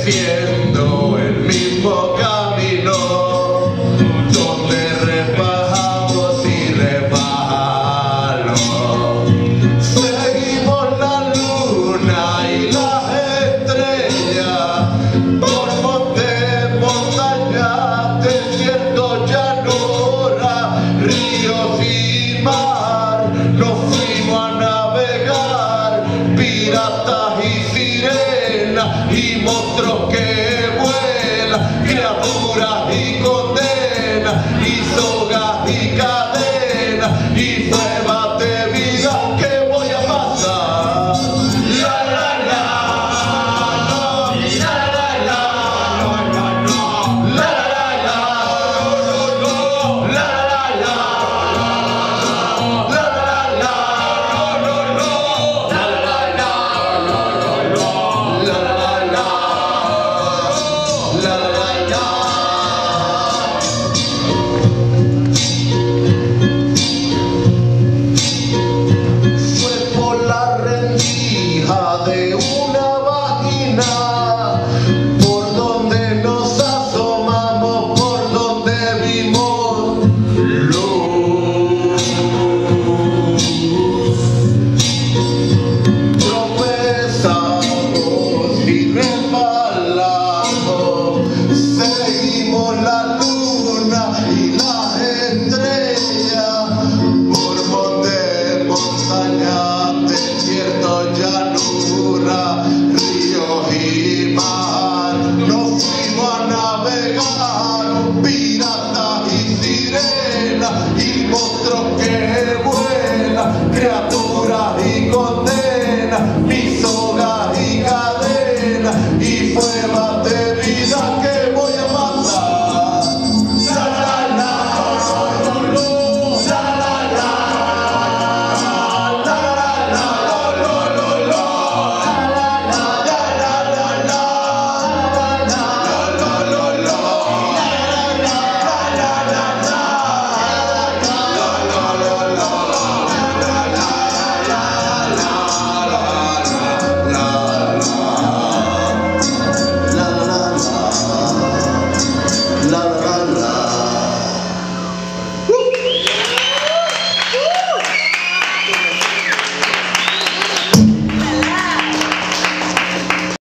repitiendo el mismo camino donde rebajamos y rebajamos seguimos la luna y las estrellas por montes, montañas, desiertos, llanuras, ríos y mares y monstruos que vuelan, criaturas y condena y son now. 抱抱啊 Love,